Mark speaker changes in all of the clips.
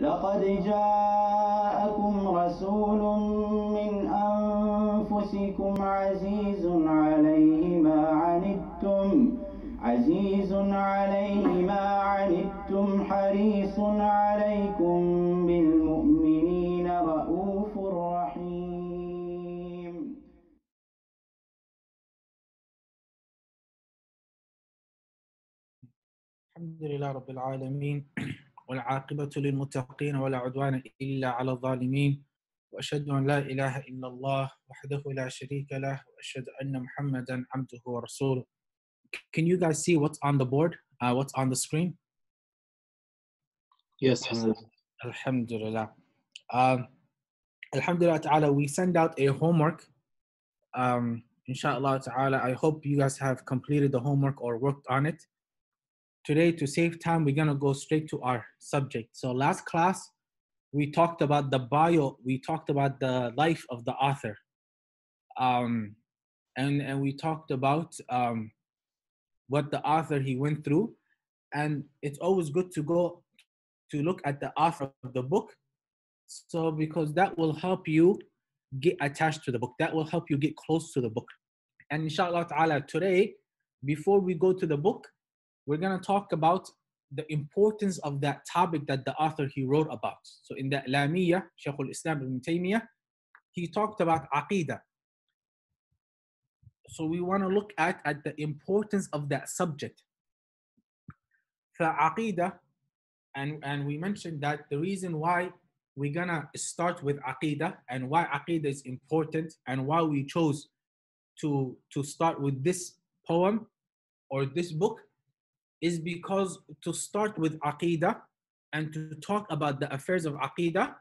Speaker 1: لقد جاءكم رسول من أنفسكم عزيز عليه ما عنتم عزيز عليه ما عنتم حريص عليكم بالمؤمنين رؤوف رحيم.
Speaker 2: الحمد لله رب العالمين. والعاقبة للمتقين ولا عدوان إلا على الظالمين وأشهد أن لا إله إلا الله وحده لا شريك له وأشهد أن محمدا عبده ورسوله Can you guys see what's on the board? Uh, what's on the screen?
Speaker 3: Yes.
Speaker 2: Alhamdulillah. Um, Alhamdulillah ta'ala, we send out a homework. Um, inshallah ta'ala, I hope you guys have completed the homework or worked on it. Today, to save time, we're gonna go straight to our subject. So last class, we talked about the bio, we talked about the life of the author. Um, and, and we talked about um, what the author he went through. And it's always good to go to look at the author of the book. So because that will help you get attached to the book. That will help you get close to the book. And inshallah ta'ala, today, before we go to the book, we're gonna talk about the importance of that topic that the author he wrote about. So in the Lamiyah, Shaykh al-Islam ibn Taymiyyah, he talked about Aqidah. So we want to look at, at the importance of that subject. Aqidah, and, and we mentioned that the reason why we're gonna start with Aqidah and why Aqidah is important and why we chose to, to start with this poem or this book is because to start with Aqidah and to talk about the affairs of Aqidah,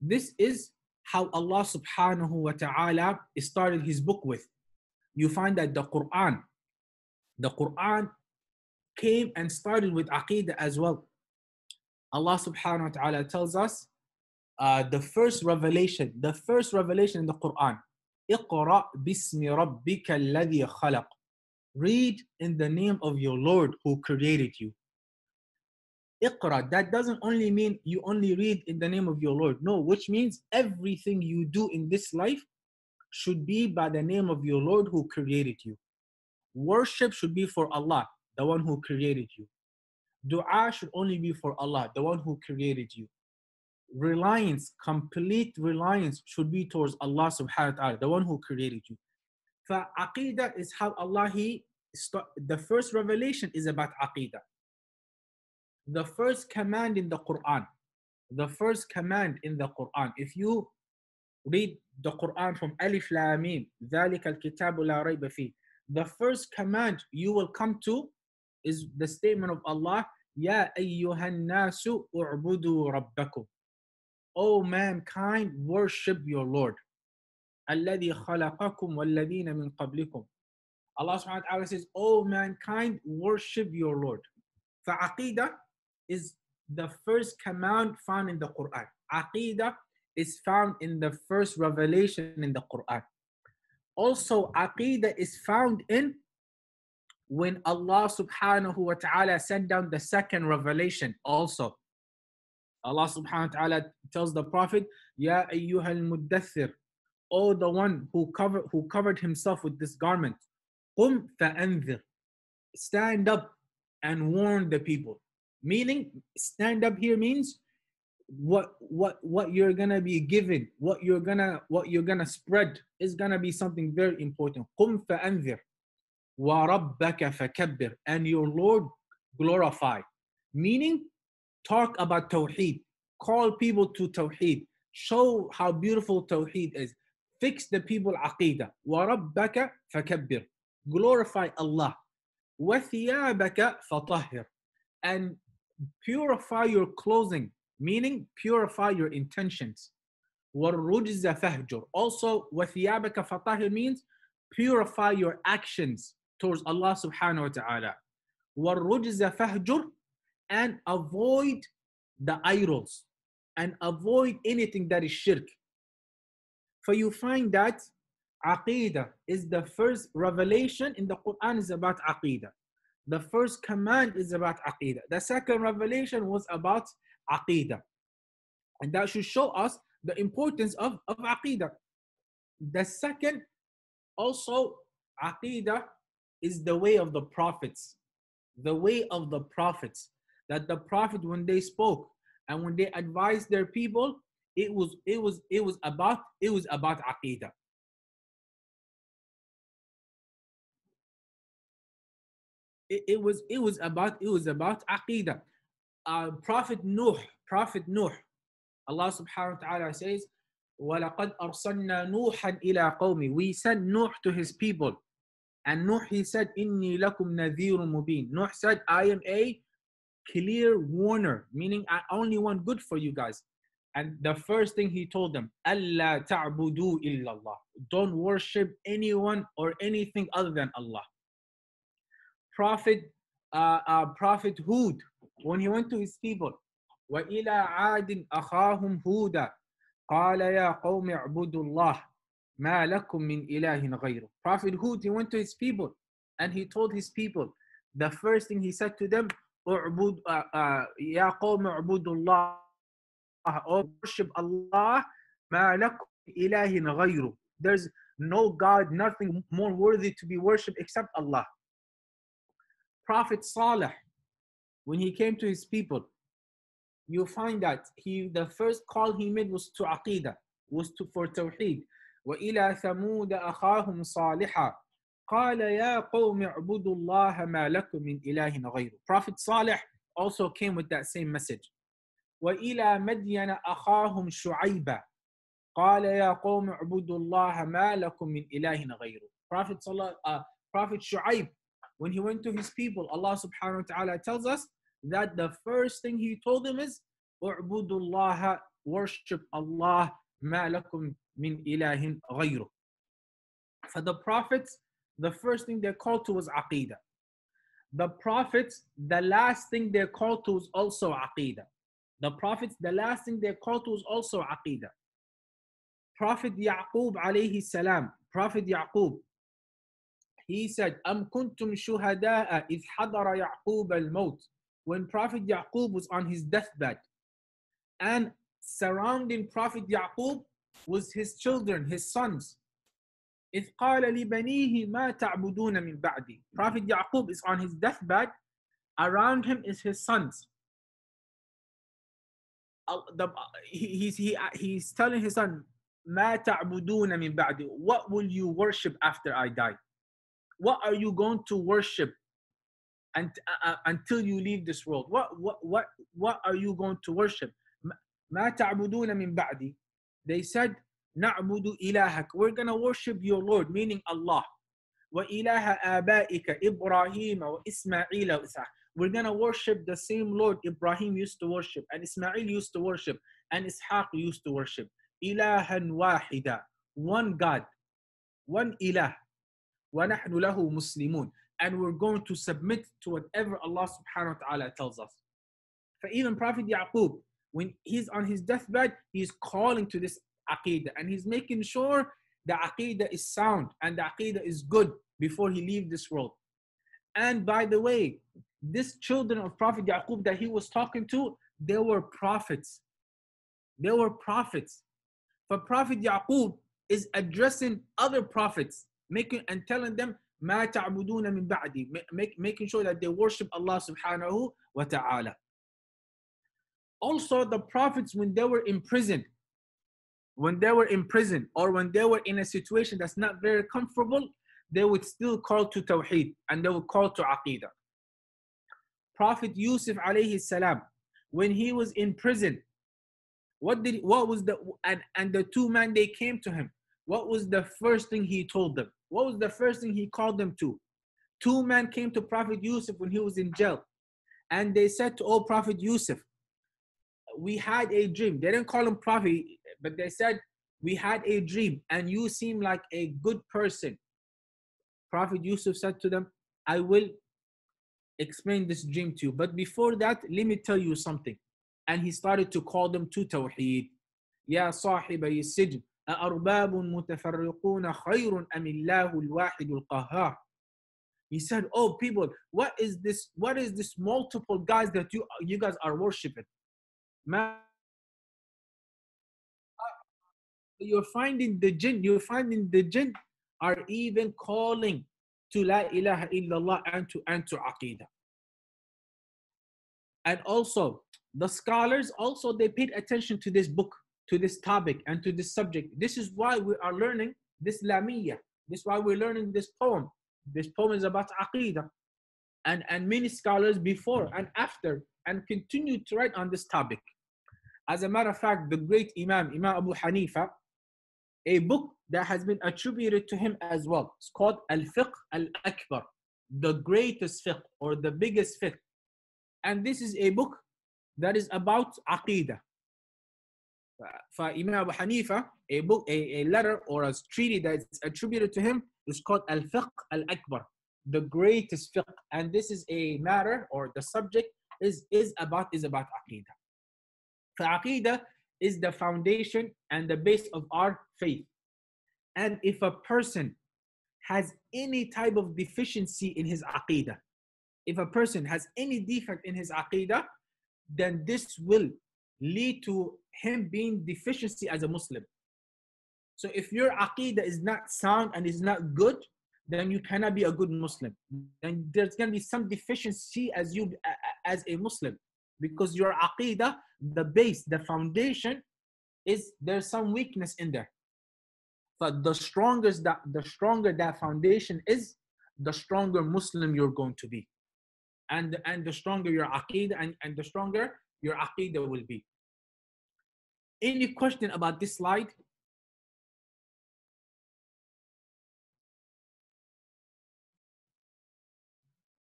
Speaker 2: this is how Allah subhanahu wa ta'ala started his book with. You find that the Quran, the Quran came and started with Aqidah as well. Allah subhanahu wa ta'ala tells us uh, the first revelation, the first revelation in the Quran. اقرأ باسم ربك الذي خلق. Read in the name of your Lord who created you. Iqra, that doesn't only mean you only read in the name of your Lord. No, which means everything you do in this life should be by the name of your Lord who created you. Worship should be for Allah, the one who created you. Dua should only be for Allah, the one who created you. Reliance, complete reliance should be towards Allah subhanahu wa ta'ala, the one who created you. فعقيدة is how Allah He start, the first revelation is about عقيدة. The first command in the Quran, the first command in the Quran. If you read the Quran from Alif Lam Mim, ذلك الكتاب لا ريب فيه. The first command you will come to is the statement of Allah, يا أيها الناس اعبدوا ربكم. O mankind, worship your Lord. الذي خلقكم والذين من قبلكم. Allah subhanahu wa ta'ala says, O mankind, worship your Lord. فعقيدة is the first command found in the Quran. Aqidah is found in the first revelation in the Quran. Also, Aqidah is found in when Allah subhanahu wa ta'ala sent down the second revelation also. Allah subhanahu wa ta'ala tells the Prophet, Ya ayyuhal muddathir, O the one who covered who covered himself with this garment. Qum fa'anzir. Stand up and warn the people. Meaning, stand up here means what what what you're gonna be given, what you're gonna what you're gonna spread is gonna be something very important. Fa'anzir. Wa rabbaka fakabbir. And your Lord glorify. Meaning, talk about Tawheed. Call people to Tawheed. Show how beautiful Tawheed is. Fix the people aqidah. وَرَبَّكَ فَكَبِّرْ Glorify Allah. وَثِيَابَكَ فَطَهِّرْ And purify your clothing, meaning purify your intentions. وَالرُّجْزَ فَهْجُرْ Also, وَثِيَابَكَ فَطَهِّرْ means purify your actions towards Allah subhanahu wa ta'ala. وَالرُّجْزَ فَهْجُرْ And avoid the idols and avoid anything that is shirk. for you find that Aqidah is the first revelation in the Quran is about Aqidah. The first command is about Aqidah. The second revelation was about Aqidah. And that should show us the importance of, of Aqidah. The second, also, Aqidah is the way of the prophets. The way of the prophets. That the prophet, when they spoke and when they advised their people, it was it was it was about it was about Aqidah. It, it was it was about it was about Aqidah. Uh, Prophet Nuh, Prophet Nuh, Allah subhanahu wa ta'ala says, وَلَقَدْ أَرْسَلْنَا نُوحًا إِلَىٰ قَوْمِ We sent Nuh to his people. And Nuh, he said, إِنِّي لَكُمْ نَذِيرٌ مُبِينٌ Nuh said, I am a clear warner, meaning I only want good for you guys. And the first thing he told them, أَلَّا تَعْبُدُوا إِلَّا اللَّهِ Don't worship anyone or anything other than Allah. Prophet, uh, uh, Prophet Hud, when he went to his people, وإلى عاد أخاهم هودا قال يا قوم اعبدوا الله ما لكم من إله غيره Prophet Hud, he went to his people and he told his people, the first thing he said to them, اعبد, uh, uh, يا قوم اعبدوا الله or worship Allah ما لكم إله غيره There's no God, nothing more worthy to be worshipped except Allah. Prophet Saleh, when he came to his people, you find that he the first call he made was to aqidah, was to for tawheed. وإلى ثمود أخاهم صالحا قال يا قوم اعبدوا الله ما لكم من إله غيره. Prophet Saleh also came with that same message. وإلى مدين أخاهم شعيبا قال يا قوم اعبدوا الله ما لكم من إله غيره. Prophet uh, Prophet Shu'aib, when he went to his people, Allah subhanahu wa ta'ala tells us that the first thing he told them is اعبدوا الله worship Allah ما لكم من إله غيره. For the prophets, the first thing they're called to was aqidah. The prophets, the last thing they're called to is also aqidah. The prophets, the last thing they're called to is also aqidah. Prophet Yaqub alayhi salam, Prophet Yaqub, he said, أم كنتم شهداء إذ حضر يعقوب الموت when Prophet Yaqub was on his deathbed. And surrounding Prophet Yaqub was his children, his sons. إذ قال لبنيه ما تعبدون من بعدي. Prophet Yaqub is on his deathbed. Around him is his sons. The, he, he's, he, he's telling his son, ما تعبدون من بعدي. What will you worship after I die? What are you going to worship and, uh, until you leave this world. What, what, what, what are you going to worship? ما تعبدون من بعدي. They said, نعبد إلهك. We're going to worship your Lord, meaning Allah. وإله آبائك إبراهيم وإسماعيل وإسحاق. We're going to worship the same Lord Ibrahim used to worship, and Ismail used to worship, and Ishaq used to worship. إلها واحدا. One God. One ilah. ونحن له مسلمون and we're going to submit to whatever Allah subhanahu wa ta'ala tells us. For even Prophet Yaqub, when he's on his deathbed, he's calling to this aqidah and he's making sure the aqidah is sound and the aqidah is good before he leaves this world. And by the way, this children of Prophet Yaqub that he was talking to, they were prophets. They were prophets. For Prophet Yaqub is addressing other prophets, making and telling them ما تعبدون من بعدي make, making sure that they worship Allah subhanahu wa ta'ala also the prophets when they were imprisoned when they were in prison or when they were in a situation that's not very comfortable they would still call to tawheed and they would call to aqidah prophet yusuf alayhi salam when he was in prison what did what was the and, and the two men they came to him what was the first thing he told them what was the first thing he called them to? Two men came to Prophet Yusuf when he was in jail. And they said to, Oh, Prophet Yusuf, we had a dream. They didn't call him Prophet, but they said, We had a dream and you seem like a good person. Prophet Yusuf said to them, I will explain this dream to you. But before that, let me tell you something. And he started to call them to Tawheed. Ya صاحبي السجن أأرباب متفرقون خير أم الله الواحد القهار He said, "Oh people, what is this? What is this multiple guys that you you guys are worshiping? ما you're finding the jinn, you're finding the jinn are even calling to La ilaha illallah and to, and to Aqidah. And also, the scholars also they paid attention to this book, to this topic, and to this subject. This is why we are learning this Lamiyya. This is why we're learning this poem. This poem is about Aqidah. And, and many scholars before and after and continue to write on this topic. As a matter of fact, the great Imam, Imam Abu Hanifa, a book that has been attributed to him as well. It's called Al Fiqh Al Akbar, the greatest fiqh or the biggest fiqh. And this is a book that is about Aqidah. For Imam Abu Hanifa, a book, a, a letter or a treaty that's attributed to him is called Al Fiqh Al Akbar, the greatest fiqh. And this is a matter or the subject is, is about is about Aqidah. Aqidah is the foundation and the base of our faith. And if a person has any type of deficiency in his aqidah, if a person has any defect in his aqidah, then this will lead to him being deficiency as a Muslim. So if your aqidah is not sound and is not good, then you cannot be a good Muslim. Then there's going to be some deficiency as you as a Muslim because your aqidah, the base, the foundation, is there's some weakness in there. But the strongest that the stronger that foundation is, the stronger Muslim you're going to be. And and the stronger your aqidah and, and the stronger your aqidah will be. Any question about this slide?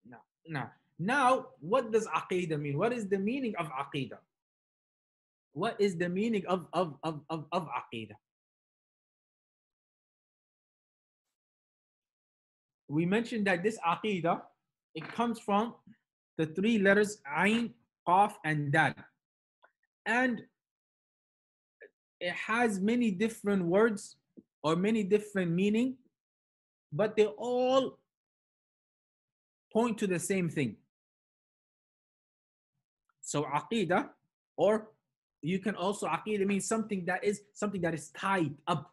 Speaker 2: No, no. Now, what does aqidah mean? What is the meaning of aqidah? What is the meaning of, of, of, of, of aqidah? We mentioned that this aqidah, it comes from the three letters Ain, Qaf, and Dal. And it has many different words or many different meaning, but they all point to the same thing. So aqidah, or you can also aqidah means something that is something that is tied up,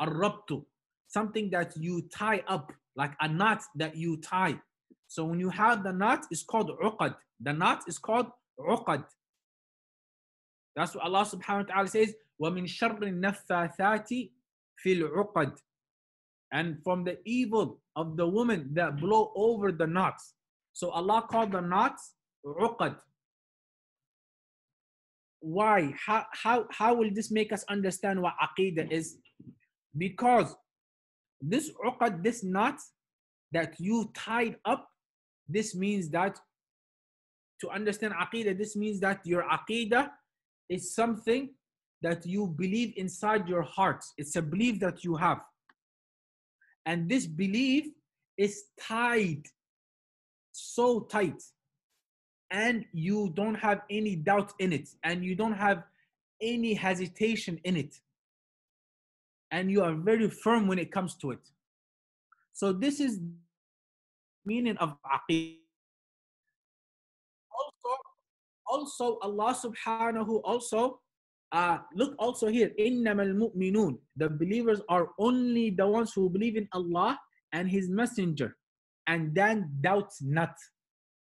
Speaker 2: arrabtu, something that you tie up, like a knot that you tie. So when you have the knot, it's called uqad. The knot is called uqad. That's what Allah subhanahu wa ta'ala says, وَمِن شَرِّ النَّفَّاثَاتِ فِي الْعُقَدِ And from the evil of the woman that blow over the knots. So Allah called the knots uqad. Why? How, how, how will this make us understand what aqidah is? Because this uqad, this knot that you tied up, this means that to understand aqidah this means that your aqidah is something that you believe inside your heart. It's a belief that you have. And this belief is tied so tight. And you don't have any doubt in it. And you don't have any hesitation in it. And you are very firm when it comes to it. So this is meaning of aqidah also also allah subhanahu also uh, look also here innamal mu'minun the believers are only the ones who believe in allah and his messenger and then doubts not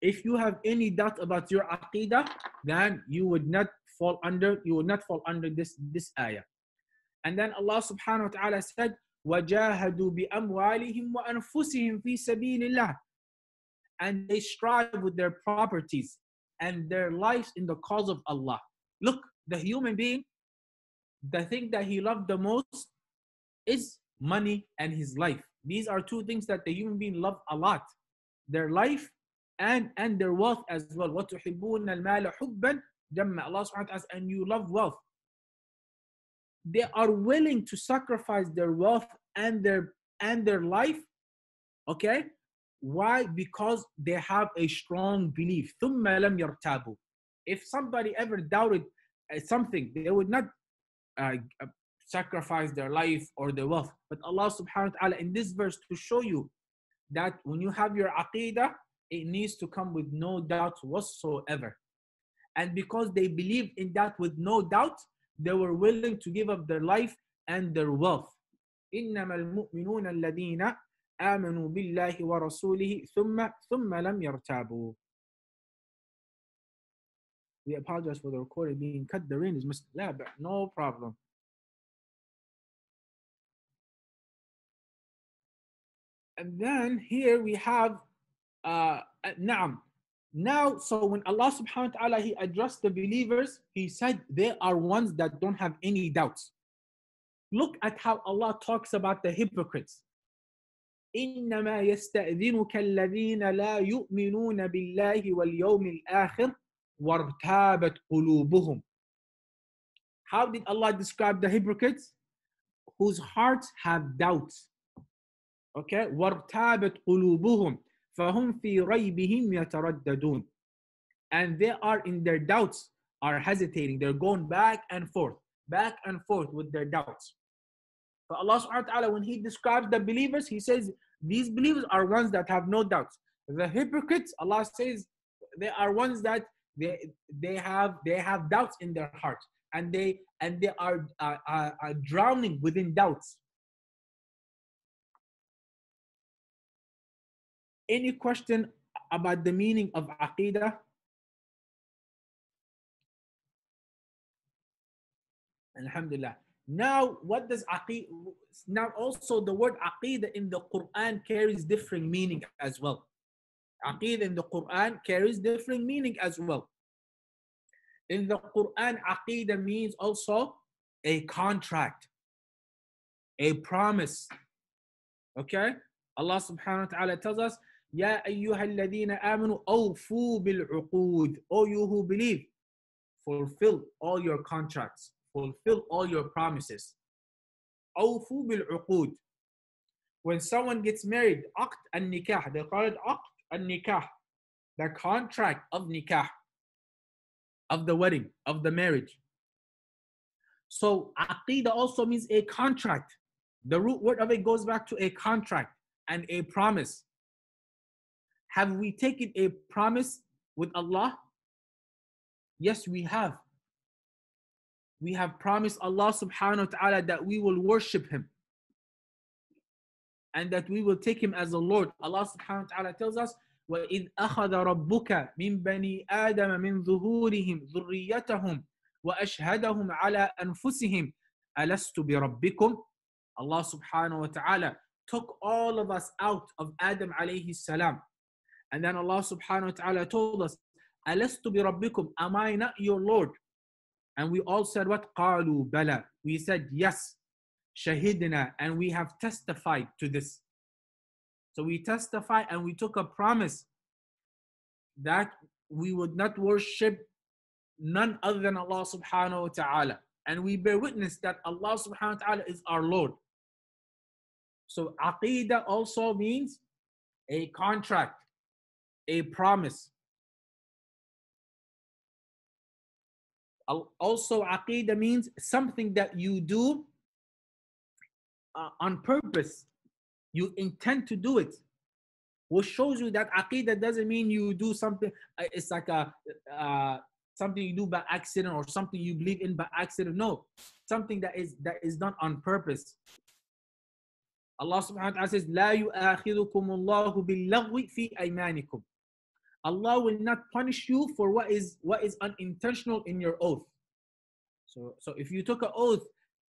Speaker 2: if you have any doubt about your aqidah, then you would not fall under you would not fall under this this ayah. And then Allah subhanahu wa ta'ala said, وَجَاهَدُوا بِأَمْوَالِهِمْ وَأَنفُسِهِمْ فِي سَبِيلِ اللَّهِ And they strive with their properties and their lives in the cause of Allah. Look, the human being, the thing that he loved the most is money and his life. These are two things that the human being love a lot. Their life and and their wealth as well. وَتُحِبُّونَ الْمَالَ حُبًّا جَمَّ Allah subhanahu wa ta'ala and you love wealth. They are willing to sacrifice their wealth and their and their life. Okay? Why? Because they have a strong belief. ثُمَّ لَمْ يَرْتَابُوا If somebody ever doubted uh, something, they would not uh, uh, sacrifice their life or their wealth. But Allah subhanahu wa ta'ala in this verse to show you that when you have your aqidah, it needs to come with no doubt whatsoever. And because they believed in that with no doubt, they were willing to give up their life and their wealth. إنما المؤمنون الذين آمنوا بالله ورسوله ثم ثم لم يرتابوا. We apologize for the recording being cut. The rain is missed. لا but no problem. And then here we have uh نعم. Now, so when Allah subhanahu wa ta'ala he addressed the believers, he said they are ones that don't have any doubts. Look at how Allah talks about the hypocrites. إنما يستأذنك الذين لا يؤمنون بالله واليوم الآخر وارتابت قلوبهم. How did Allah describe the hypocrites? Whose hearts have doubts. Okay? وارتابت قلوبهم فهم في ريبهم يترددون. And they are in their doubts, are hesitating. They're going back and forth, back and forth with their doubts. But Allah subhanahu wa ta'ala, when He describes the believers, He says, These believers are ones that have no doubts. The hypocrites, Allah says, they are ones that they they have they have doubts in their heart and they and they are, uh, are, are drowning within doubts. Any question about the meaning of aqidah? Alhamdulillah. Now, what does aqidah? Now, also the word aqidah in the Quran carries different meaning as well. Aqidah in the Quran carries different meaning as well. In the Quran, aqidah means also a contract, a promise. Okay? Allah subhanahu wa ta'ala tells us, Ya ayyuha alladhina amanu awfu bil uqood. O you who believe, fulfill all your contracts, fulfill all your promises. Awfu bil. When someone gets married, aqd an nikah, they call it aqd an nikah, the contract of nikah, of the wedding, of the marriage. So aqidah also means a contract. The root word of it goes back to a contract and a promise. Have we taken a promise with Allah? Yes, we have. We have promised Allah subhanahu wa ta'ala that we will worship Him and that we will take Him as a Lord. Allah subhanahu wa ta'ala tells us, وَإِذْ أَخَذَ رَبُّكَ مِنْ بَنِي آدَمَ مِنْ ظُهُورِهِمْ ذُرِّيَّتَهُمْ وَأَشْهَدَهُمْ عَلَىٰ أَنفُسِهِمْ أَلَسْتُ بِرَبِّكُمْ Allah subhanahu wa ta'ala took all of us out of Adam alayhi salam. and then Allah subhanahu wa ta'ala told us, Alastu bi rabbikum, am I not your Lord? And we all said what? Qalu bala. We said yes. Shahidna, and we have testified to this. So we testify and we took a promise that we would not worship none other than Allah subhanahu wa ta'ala. And we bear witness that Allah subhanahu wa ta'ala is our Lord. So aqidah also means a contract, a promise. Al- Also, aqidah means something that you do uh, on purpose. You intend to do it. What shows you that aqidah doesn't mean you do something. uh, It's like a uh, something you do by accident or something you believe in by accident. No, something that is that is done on purpose. Allah subhanahu wa ta'ala says, لا يؤاخذكم الله باللغو في أيمانكم. Allah will not punish you for what is what is unintentional in your oath. So, so if you took an oath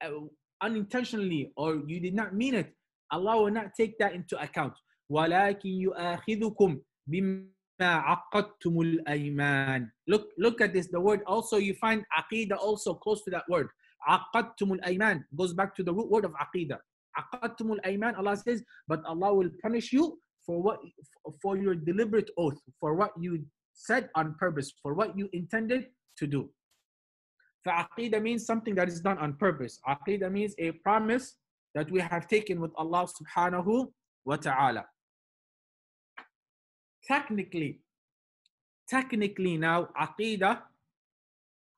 Speaker 2: uh, unintentionally or you did not mean it, Allah will not take that into account. ولكن يؤاخذكم بما عقدتم الأيمان. Look, look at this. The word also you find aqidah also close to that word. عقدتم الأيمان goes back to the root word of aqidah. عقدتم الأيمان. Allah says, but Allah will punish you for what for your deliberate oath, for what you said on purpose, for what you intended to do. فعقيدة means something that is done on purpose. Aqidah means a promise that we have taken with Allah subhanahu wa ta'ala. Technically, technically now, aqidah,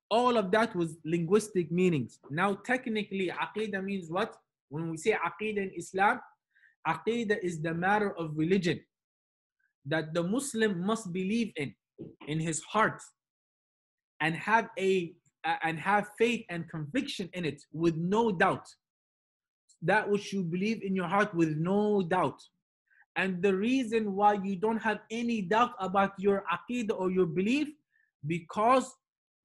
Speaker 2: all of that was linguistic meanings. Now, technically, aqidah means what? When we say aqidah in Islam, aqidah is the matter of religion that the Muslim must believe in, in his heart, and have a and have faith and conviction in it with no doubt. that which you believe in your heart with no doubt. And the reason why you don't have any doubt about your aqidah or your belief, because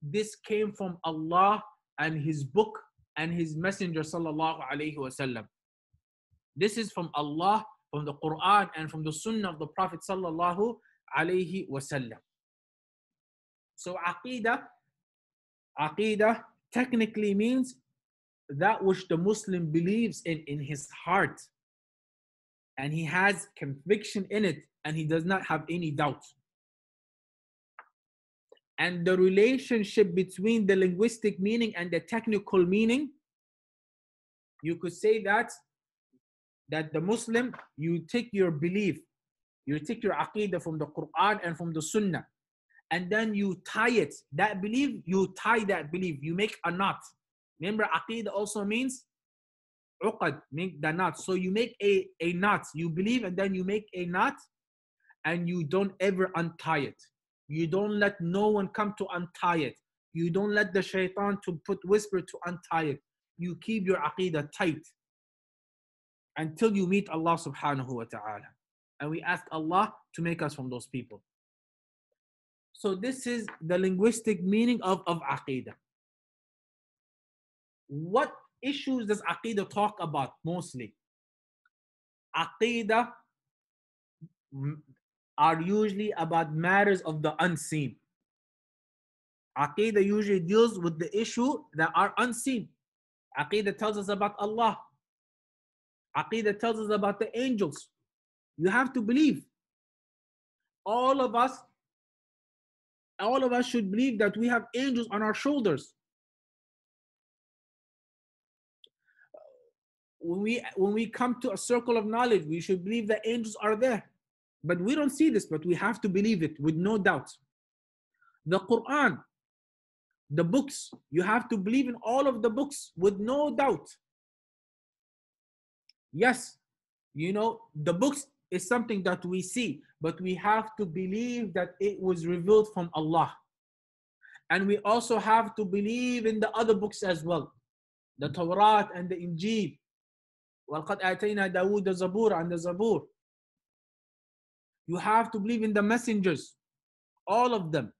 Speaker 2: this came from Allah and His book and His Messenger sallallahu alaihi wasallam. This is from Allah, from the Quran, and from the Sunnah of the Prophet sallallahu alaihi wasallam. So aqidah, aqidah technically means that which the Muslim believes in in his heart, and he has conviction in it, and he does not have any doubt. And the relationship between the linguistic meaning and the technical meaning, you could say that that the Muslim, you take your belief, you take your aqidah from the Quran and from the Sunnah, and then you tie it. That belief, you tie that belief, you make a knot. Remember, aqidah also means uqad, make the knot. So you make a, a knot, you believe, and then you make a knot, and you don't ever untie it. You don't let no one come to untie it. You don't let the shaitan to put whisper to untie it. You keep your aqidah tight until you meet Allah subhanahu wa ta'ala. And we ask Allah to make us from those people. So this is the linguistic meaning of, of aqidah. What issues does aqidah talk about mostly? Aqidah are usually about matters of the unseen. Aqidah usually deals with the issue that are unseen. Aqidah tells us about Allah. Aqidah tells us about the angels. You have to believe. All of us, all of us should believe that we have angels on our shoulders. When we when we come to a circle of knowledge, we should believe that angels are there. But we don't see this, but we have to believe it with no doubt. The Quran, the books, you have to believe in all of the books with no doubt. Yes, you know, the books is something that we see, but we have to believe that it was revealed from Allah. And we also have to believe in the other books as well. The Torah and the Injil. وَلْقَدْ آتَيْنَا دَاوُودَ زَبُورَ and the Zabur. You have to believe in the messengers, all of them,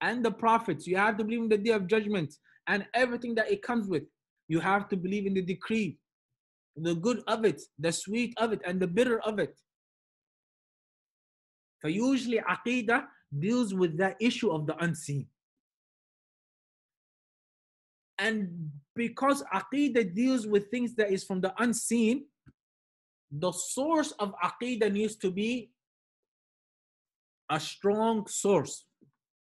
Speaker 2: and the prophets. You have to believe in the day of judgment and everything that it comes with. You have to believe in the decree, the good of it, the sweet of it, and the bitter of it. For usually, aqidah deals with that issue of the unseen. And because aqidah deals with things that is from the unseen, the source of aqidah needs to be a strong source.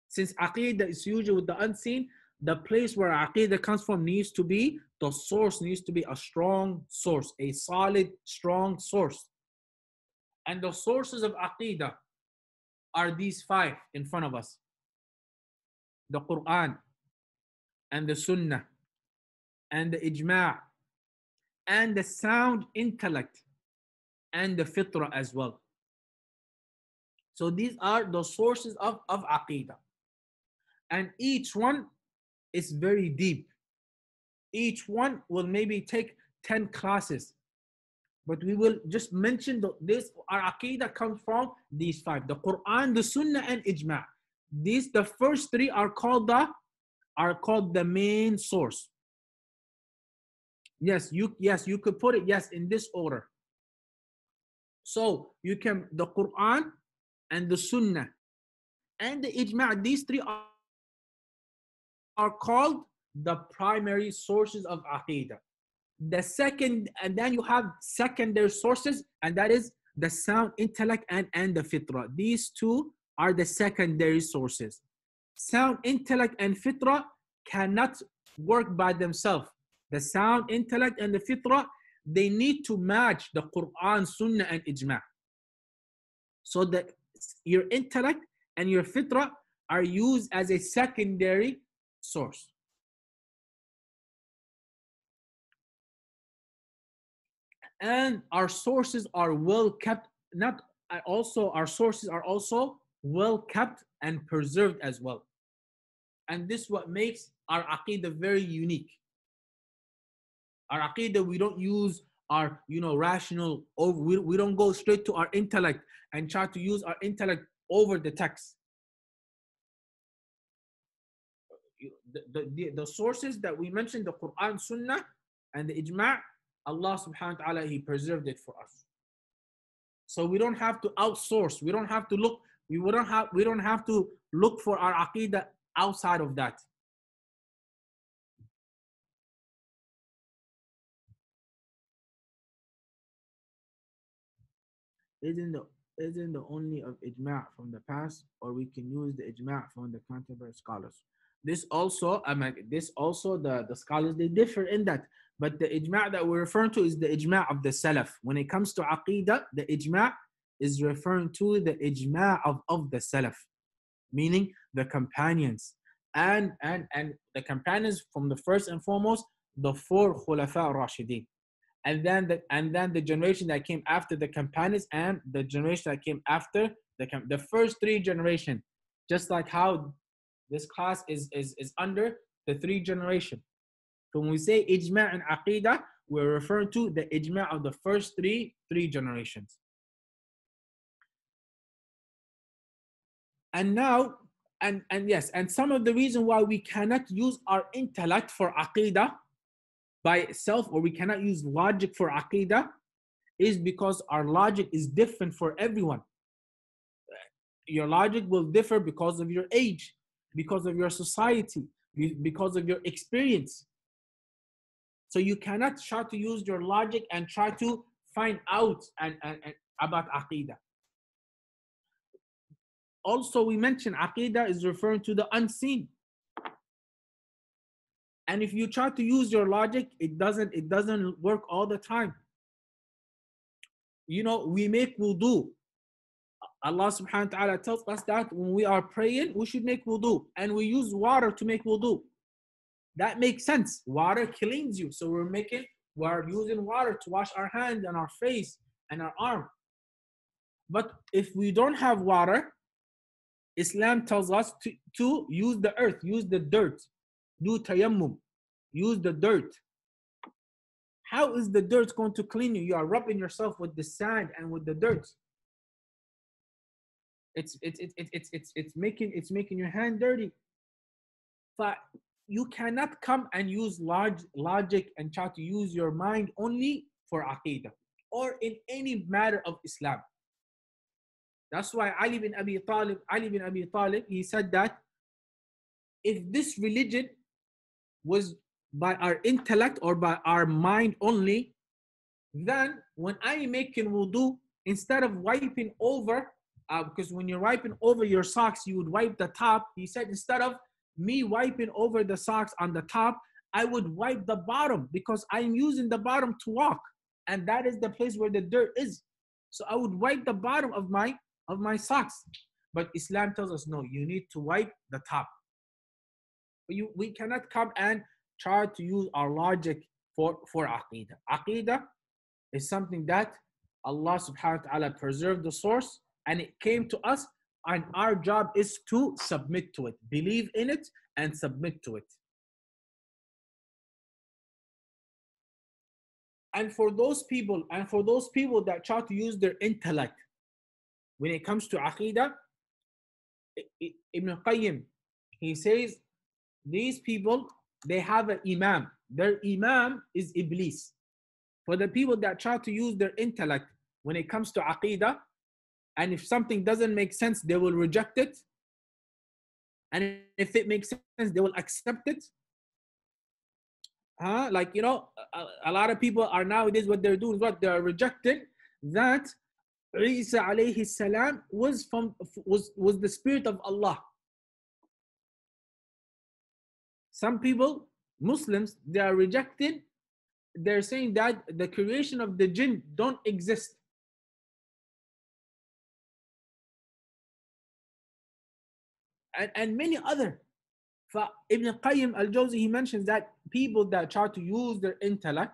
Speaker 2: Since aqidah is usually with the unseen, the place where aqidah comes from needs to be, the source needs to be a strong source, a solid, strong source. And the sources of aqidah are these five in front of us the Quran, and the Sunnah, and the Ijma', and the sound intellect and the fitrah as well. So these are the sources of, of aqidah. And each one is very deep. Each one will maybe take 10 classes. But we will just mention the, this, our aqidah comes from these five, the Quran, the Sunnah, and Ijma. These, the first three are called the, are called the main source. Yes, you yes, you could put it yes in this order. So you can the Quran and the Sunnah and the Ijma' these three are, are called the primary sources of Aqidah. The second, and then you have secondary sources, and that is the sound intellect and, and the fitra. These two are the secondary sources. Sound intellect and fitra cannot work by themselves. The sound intellect and the fitra, they need to match the Quran, Sunnah, and Ijma. So that your intellect and your fitra are used as a secondary source. And our sources are well kept, not uh, also, our sources are also well kept and preserved as well. And this what makes our aqidah very unique Our aqidah, we don't use our, you know, rational, over, we, we don't go straight to our intellect and try to use our intellect over the text. The, the, the, sources that we mentioned, the Quran, Sunnah, and the Ijma', Allah subhanahu wa ta'ala, He preserved it for us. So we don't have to outsource. We don't have to look, we wouldn't have we don't have to look for our aqidah outside of that. Isn't the isn't the only of ijma' from the past, or we can use the ijma' from the contemporary scholars. This also, I mean, this also the, the scholars they differ in that. But the ijma' that we're referring to is the ijma' of the salaf. When it comes to aqidah, the ijma' is referring to the ijma' of, of the salaf, meaning the companions. And, and, and the companions from the first and foremost, the four khulafa rashidin. And then the and then the generation that came after the companions and the generation that came after the the first three generation, just like how this class is is, is under the three generation. So when we say ijma' and aqidah, we're referring to the ijma' of the first three three generations. And now, and and yes, and some of the reason why we cannot use our intellect for aqidah by itself, or we cannot use logic for aqidah, is because our logic is different for everyone. Your logic will differ because of your age, because of your society, because of your experience. So you cannot try to use your logic and try to find out and, and, and about aqidah. Also, we mentioned aqidah is referring to the unseen. And if you try to use your logic, it doesn't it doesn't work all the time. You know, we make wudu. Allah subhanahu wa ta'ala tells us that when we are praying, we should make wudu. And we use water to make wudu. That makes sense. Water cleans you. So we're making, we're using water to wash our hands and our face and our arm. But if we don't have water, Islam tells us to, to use the earth, use the dirt, do tayammum, use the dirt. How is the dirt going to clean you? You are rubbing yourself with the sand and with the dirt. It's it's it's it's it's it's making it's making your hand dirty. But you cannot come and use large logic and try to use your mind only for aqidah or in any matter of Islam. That's why Ali bin Abi Talib, Ali bin Abi Talib, he said that if this religion was by our intellect or by our mind only, then when I am making wudu, instead of wiping over, uh, because when you're wiping over your socks, you would wipe the top. He said instead of me wiping over the socks on the top, I would wipe the bottom because I'm using the bottom to walk. And that is the place where the dirt is. So I would wipe the bottom of my of my socks. But Islam tells us no, you need to wipe the top. You we cannot come and try to use our logic for, for aqidah. Aqidah is something that Allah subhanahu wa ta'ala preserved the source and it came to us and our job is to submit to it, believe in it, and submit to it. And for those people, and for those people that try to use their intellect when it comes to Aqidah, Ibn Qayyim, he says these people they have an imam. Their imam is Iblis. For the people that try to use their intellect when it comes to Aqidah, and if something doesn't make sense, they will reject it. And if it makes sense, they will accept it. Huh? Like, you know, a, a lot of people are nowadays, what they're doing is what they're rejecting that Isa alayhi salam was from was was the spirit of Allah. Some people, Muslims, they are rejecting. They're saying that the creation of the jinn don't exist. And, and many other. Ibn Qayyim al-Jawzi, he mentions that people that try to use their intellect,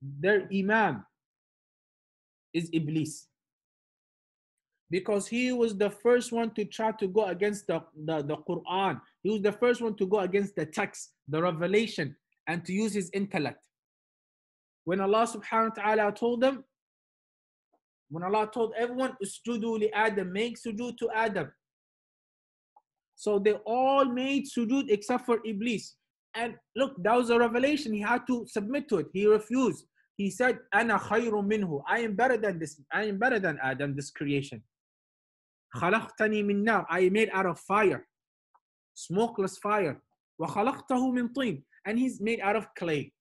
Speaker 2: their imam is Iblis. Because he was the first one to try to go against the, the, the Quran. He was the first one to go against the text, the revelation, and to use his intellect. when Allah subhanahu wa ta'ala told them, when Allah told everyone, Usjudu li Adam, make sujood to Adam. So they all made sujood except for Iblis. And look, that was a revelation. He had to submit to it. He refused. He said, Ana khayru minhu. I am better than this. I am better than Adam, this creation. خلقتني من نار. I am made out of fire. Smokeless fire. وخلقته من طين. And he's made out of clay.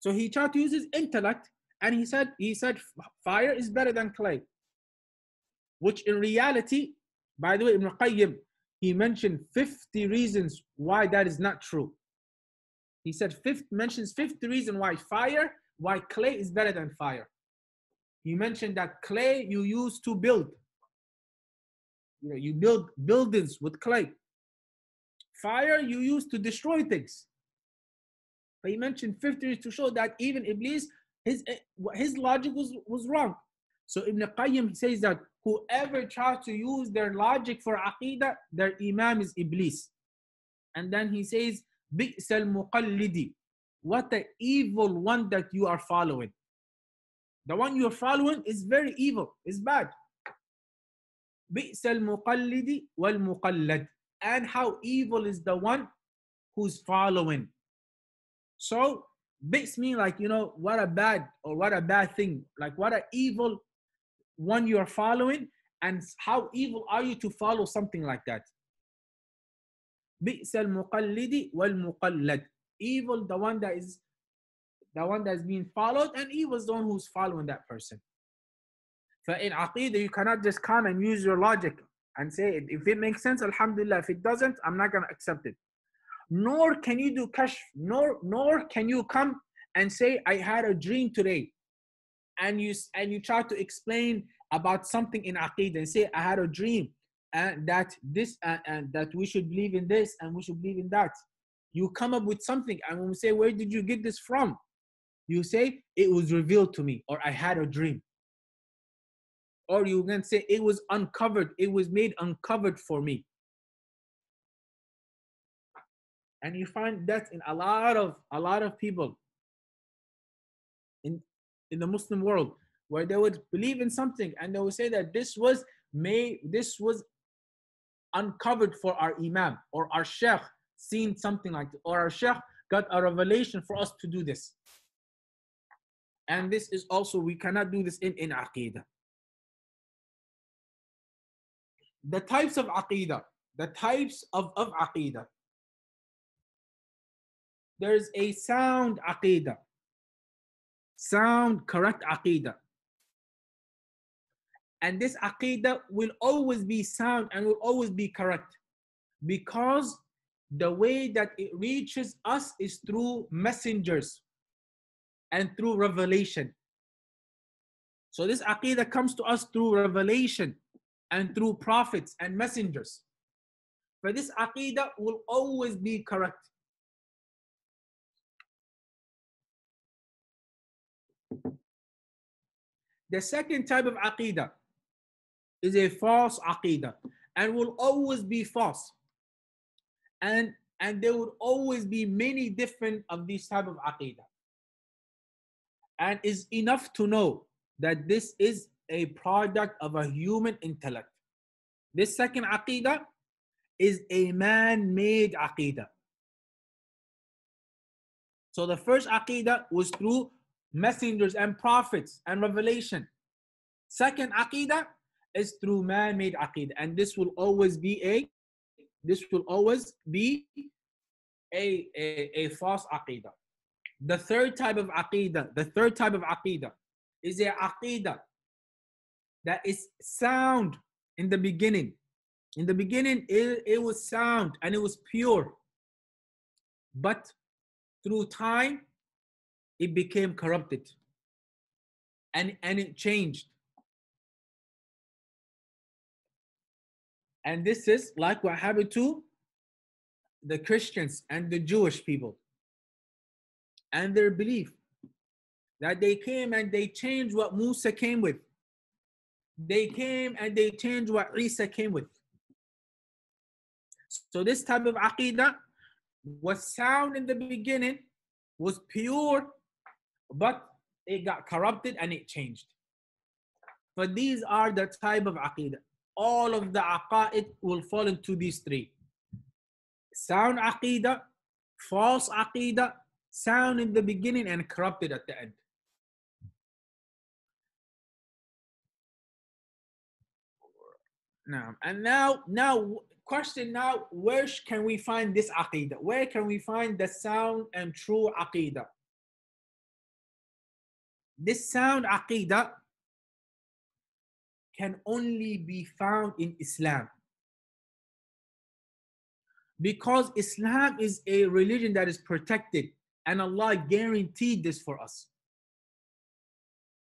Speaker 2: So he tried to use his intellect and he said, he said fire is better than clay. Which in reality, by the way, Ibn Qayyim, he mentioned 50 reasons why that is not true. He said 50, mentions 50 reasons why fire, why clay is better than fire. He mentioned that clay you use to build. You know, you build buildings with clay. Fire you use to destroy things. But he mentioned 50 reasons to show that even Iblis, his, eh, his logic was, was wrong. So Ibn Qayyim says that whoever tries to use their logic for aqidah, their imam is Iblis. And then he says, Bi'sal muqallidi. What the evil one that you are following. The one you are following is very evil, it's bad. Bi'sal muqallidi wal muqallad. And how evil is the one who's following. So, bi's mean like, you know, what a bad or what a bad thing, like what an evil one you are following, and how evil are you to follow something like that. بئس المقلد والمقلد. Evil, the one that is the one that is being followed, and evil is the one who's following that person. فإن عقيدة, you cannot just come and use your logic and say, if it makes sense, alhamdulillah. If it doesn't, I'm not gonna accept it. Nor can you do kashf, nor nor can you come and say, I had a dream today. And you and you try to explain about something in Aqidah and say, I had a dream and that this uh, and that we should believe in this and we should believe in that. You come up with something, and when we say, Where did you get this from? You say, It was revealed to me, or I had a dream. Or you can say, It was uncovered, it was made uncovered for me. And you find that in a lot of a lot of people in the Muslim world, where they would believe in something and they would say that this was made, this was uncovered for our imam or our sheikh seen something like this, or our sheikh got a revelation for us to do this. And this is also, we cannot do this in, in aqidah. The types of aqidah, the types of, of aqidah. There's a sound aqidah, sound, correct aqidah. And this aqidah will always be sound and will always be correct because the way that it reaches us is through messengers and through revelation. So this aqidah comes to us through revelation and through prophets and messengers. But this aqidah will always be correct. The second type of aqidah is a false aqidah and will always be false. And and there would always be many different of these type of aqidah. And is enough to know that this is a product of a human intellect. This second aqidah is a man-made aqidah. So the first aqidah was through messengers and prophets and revelation. Second aqidah is through man-made aqidah, and this will always be a this will always be a, a, a false aqidah. The third type of aqidah, the third type of aqidah is a aqidah that is sound in the beginning. In the beginning, it, it was sound and it was pure. But through time, it became corrupted. And, and it changed. And this is like what happened to the Christians and the Jewish people and their belief that they came and they changed what Musa came with. They came and they changed what Isa came with. So this type of aqidah was sound in the beginning, was pure, but it got corrupted and it changed. But these are the type of aqidah. All of the aqa'id will fall into these three. Sound aqidah, false aqidah, sound in the beginning and corrupted at the end. Now, and now, now, question now, where can we find this aqidah? Where can we find the sound and true aqidah? This sound aqidah can only be found in Islam. Because Islam is a religion that is protected, and Allah guaranteed this for us.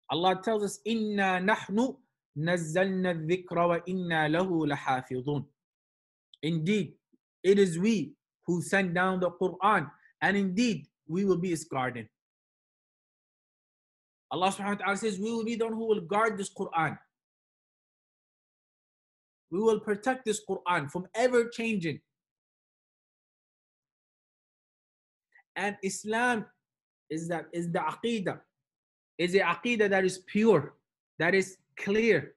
Speaker 2: Allah tells us, Inna nahnu nazzalna dhikra wa inna lahu lahafidun. Indeed, it is we who sent down the Quran, and indeed, we will be its guardian. Allah subhanahu wa ta'ala says, We will be the one who will guard this Quran. We will protect this Quran from ever changing. And Islam is that is the aqidah, is a aqidah that is pure, that is clear,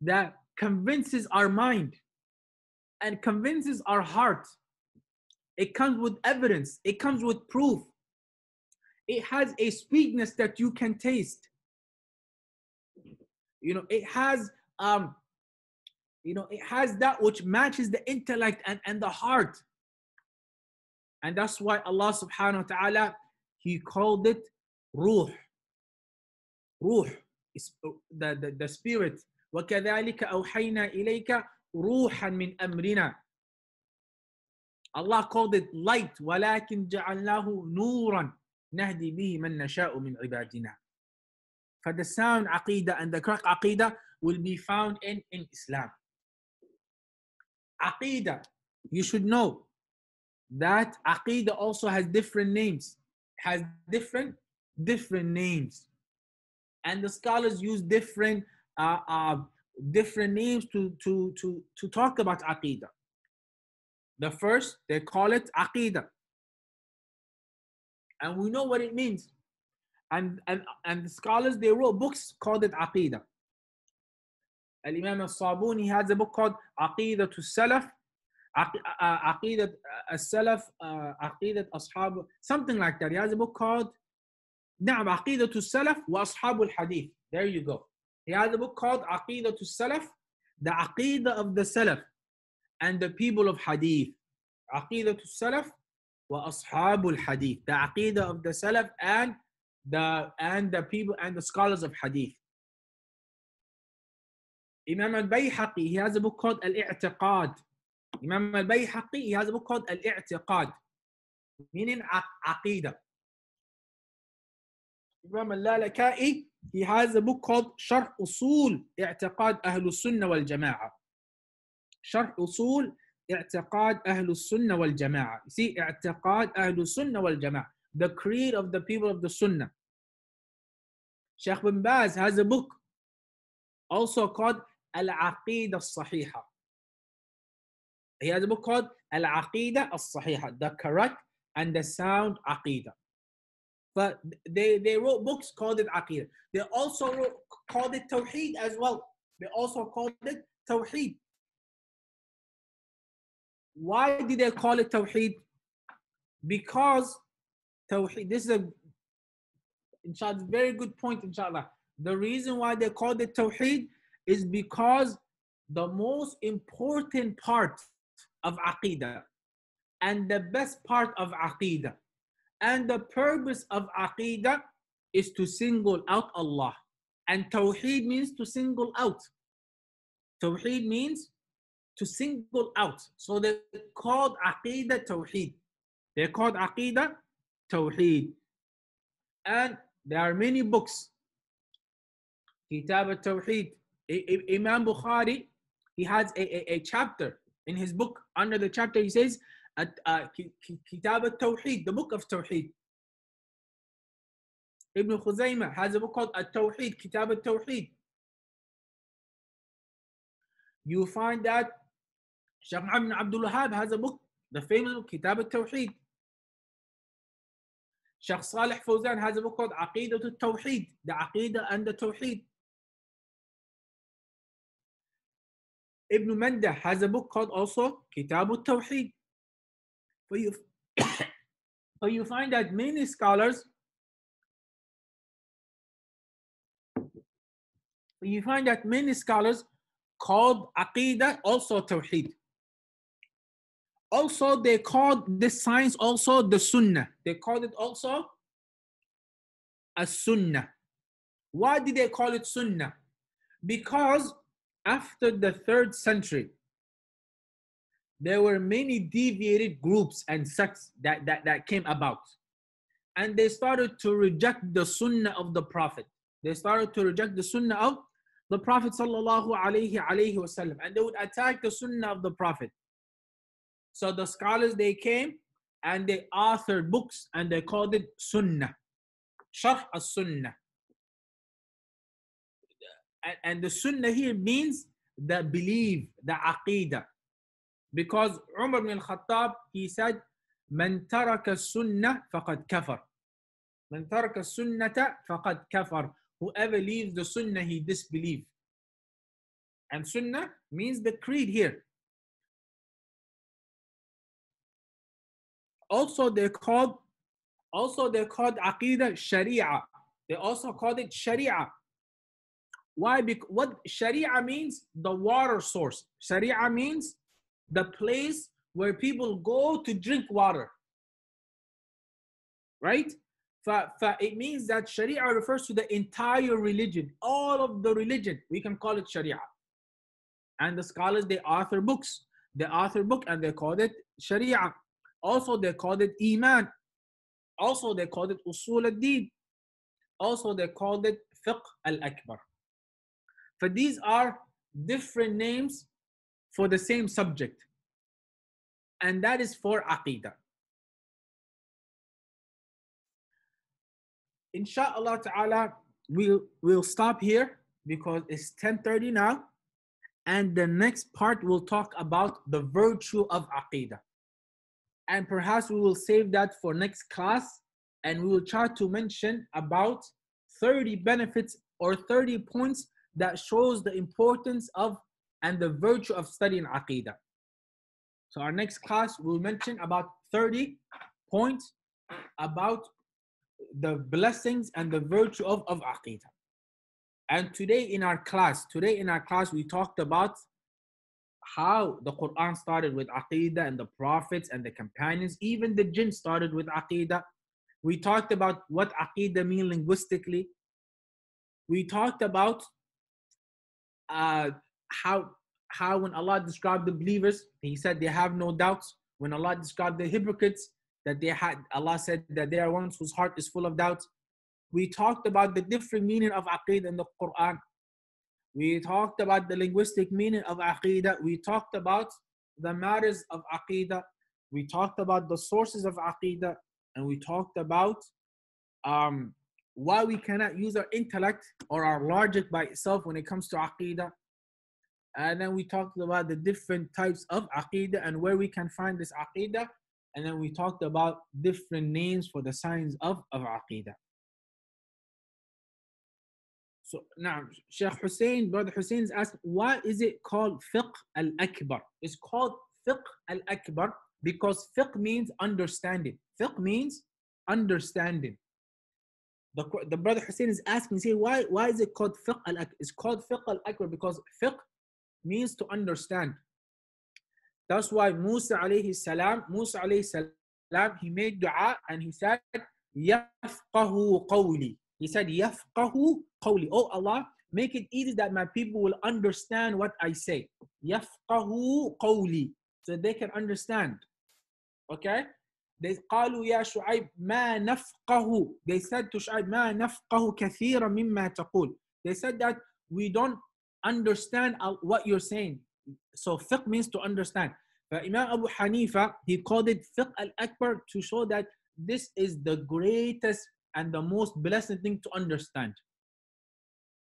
Speaker 2: that convinces our mind and convinces our heart. It comes with evidence, it comes with proof It has a sweetness that you can taste. You know, it has um you know, it has that which matches the intellect and, and the heart. And that's why Allah subhanahu wa ta'ala, He called it Ruh. Ruh is the, the, the spirit. وَكَذَلِكَ أَوْحَيْنَا إِلَيْكَ رُوحًا مِنْ أَمْرِنَا Allah called it light ولكن جعلناه نورا نهدي به من نشاء من عبادنا For the sound aqidah and the correct aqidah will be found in, in Islam. Aqidah, you should know that aqidah also has different names, has different different names, and the scholars use different uh, uh, different names to to to to talk about aqidah. The first they call it aqidah, and we know what it means. And and and the scholars they wrote books called it aqidah. Al-Imam al-Sabuni has a book called Aqidah to Salaf عقيدة السلف عقيدة أصحاب something like that he has a book called نعم عقيدة السلف وأصحاب الحديث there you go he has a book called عقيدة السلف the عقيدة of the Salaf and the people of Hadith عقيدة السلف وأصحاب الحديث the عقيدة of the Salaf and the and the people and the scholars of Hadith Imam al-Bayhaqi he has a book called Al-I'tiqad Imam al-Bayhaqi, he has a book called Al-I'tiqad, meaning Aqidah. Imam al-Lalaka'i, he has a book called Sharh Usul I'tiqad Ahlul Sunnah wal Jama'ah. Sharh Ahlul Sunnah wal Jama'ah. You see, Ahlul Sunnah wal Jama'ah, the creed of the people of the Sunnah. Sheikh bin Baz has a book also called Al-Aqidah al-Sahiha. He has a book called Al Aqidah Al Sahiha, the correct and the sound Aqidah. But they, they wrote books called it Aqidah. They also wrote, called it Tawheed as well. They also called it Tawheed. Why did they call it Tawheed? Because Tawheed, this is a inshallah, very good point, inshallah. The reason why they called it Tawheed is because the most important part of Aqidah and the best part of Aqidah and the purpose of Aqidah is to single out Allah. And Tawheed means to single out. Tawheed means to single out. So they're called Aqidah Tawheed. They're called Aqidah Tawheed. And there are many books. Kitab al-Tawheed. Imam Bukhari, he has a, a, a chapter in his book under the chapter he says uh, Kitab al-Tawheed, the book of Tawheed. Ibn Khuzaymah has a book called Al-Tawheed, Kitab al-Tawheed. You find that Shaykh Muhammad Abdul Wahab has a book, the famous book, Kitab al-Tawheed. Sheikh Salih Fawzan has a book called Aqidah al-Tawheed, the Aqidah and the Tawheed. Ibn Manda has a book called also Kitab al-Tawheed. For you, for you find that many scholars you find that many scholars called Aqidah also Tawheed. Also, they called this science also the Sunnah. They called it also a Sunnah. Why did they call it Sunnah? Because after the third century, there were many deviated groups and sects that, that, that came about. And they started to reject the Sunnah of the Prophet. They started to reject the Sunnah of the Prophet sallallahu alaihi wasallam, and they would attack the Sunnah of the Prophet. So the scholars they came and they authored books and they called it Sunnah, Sharh as Sunnah. And, and the Sunnah here means the belief, the aqidah. Because Umar ibn al-Khattab, he said, من ترك السنة فقد كفر. من ترك السنة فقد كفر. Whoever leaves the sunnah, he disbelieves. And sunnah means the creed here. Also, they're called also they're called aqidah sharia. They also called it sharia. Why? Because what sharia means the water source. Sharia means the place where people go to drink water. Right? it means that Sharia refers to the entire religion, all of the religion. We can call it Sharia. And the scholars, they author books. They author book and they call it Sharia. Also, they called it Iman. Also, they called it Usul al-Din. Also, they called it Fiqh al-Akbar. For these are different names for the same subject. And that is for Aqidah. Insha'Allah ta'ala we'll we'll stop here because it's 10:30 now and the next part will talk about the virtue of aqidah and perhaps we will save that for next class and we will try to mention about 30 benefits or 30 points that shows the importance of and the virtue of studying aqidah so our next class will mention about 30 points about the blessings and the virtue of, of Aqidah. And today in our class, today in our class, we talked about how the Quran started with Aqidah and the prophets and the companions, even the jinn started with Aqidah. We talked about what Aqidah mean linguistically. We talked about uh, how how when Allah described the believers, He said they have no doubts. When Allah described the hypocrites, that they had Allah said that they are ones whose heart is full of doubts. We talked about the different meaning of aqidah in the Quran. We talked about the linguistic meaning of aqidah. We talked about the matters of aqidah. We talked about the sources of aqidah, and we talked about um, why we cannot use our intellect or our logic by itself when it comes to aqidah. And then we talked about the different types of aqidah and where we can find this aqidah and then we talked about different names for the signs of, of Aqidah. So now, Sheikh Hussein, Brother Hussein is asked, why is it called Fiqh al-Akbar? It's called Fiqh al-Akbar because fiqh means understanding. Fiqh means understanding. The, the brother Hussein is asking, say, why, why is it called fiqh al-akbar? It's called fiqh al-akbar because fiqh means to understand. That's why Musa alayhi salam, Musa alayhi salam, he made dua and he said, Yafqahu qawli. He said, Yafqahu qawli. Oh Allah, make it easy that my people will understand what I say. Yafqahu qawli. So they can understand. Okay? They قالوا يا شعيب ما نفقه. They said to Shu'aib ما نفقه كثيرا مما تقول. They said that we don't understand what you're saying. So fiqh means to understand. But Imam Abu Hanifa, he called it fiqh al-akbar to show that this is the greatest and the most blessed thing to understand.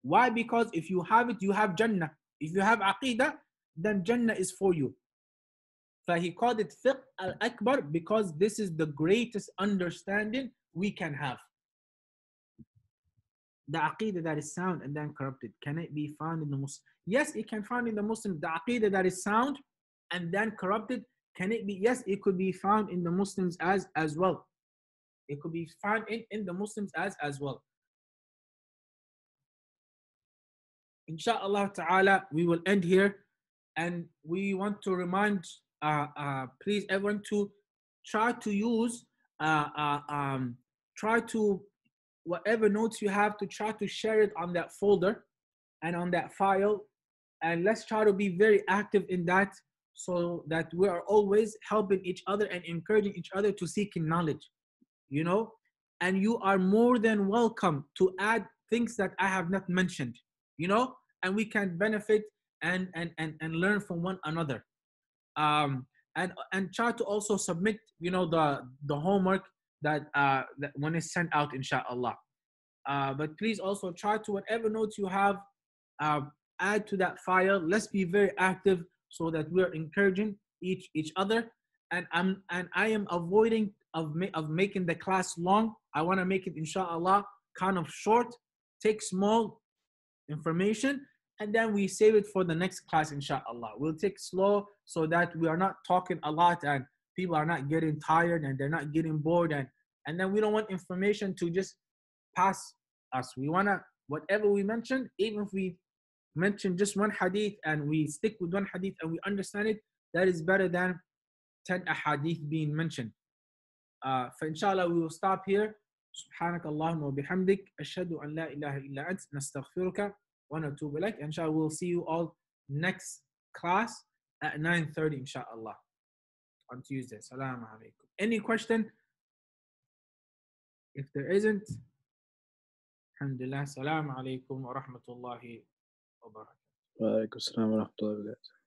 Speaker 2: Why? Because if you have it, you have Jannah. If you have Aqidah, then Jannah is for you. So he called it fiqh al-akbar because this is the greatest understanding we can have. The aqidah that is sound and then corrupted, can it be found in the Muslim? Yes, it can find in the Muslim. The aqidah that is sound and then corrupted, can it be? Yes, it could be found in the Muslims as as well. It could be found in, in the Muslims as as well. Inshallah ta'ala, we will end here. And we want to remind, uh, uh, please, everyone to try to use, uh, uh, um, try to, whatever notes you have, to try to share it on that folder and on that file. And let's try to be very active in that so that we are always helping each other and encouraging each other to seek knowledge, you know? And you are more than welcome to add things that I have not mentioned, you know? And we can benefit and and and, and learn from one another. Um and and try to also submit you know the the homework that uh that when it's sent out inshallah. Uh but please also try to whatever notes you have uh add to that file. Let's be very active so that we're encouraging each each other. And i'm and i am avoiding of ma- of making the class long. I want to make it inshallah kind of short take small information and then we save it for the next class inshallah. We'll take slow so that we are not talking a lot and people are not getting tired and they're not getting bored and and then we don't want information to just pass us. We want to whatever we mention even if we mention just one hadith and we stick with one hadith and we understand it that is better than 10 ahadith being mentioned. Uh, inshallah we will stop here. سبحانك اللهم وبحمدك أشهد أن لا إله إلا أنت نستغفرك ونتوب إليك inshallah we'll see you all next class at 9.30 inshallah on Tuesday Assalamu alaikum any question if there isn't alhamdulillah Assalamu alaikum wa rahmatullahi wa barakatuh
Speaker 3: وعليكم السلام ورحمة الله وبركاته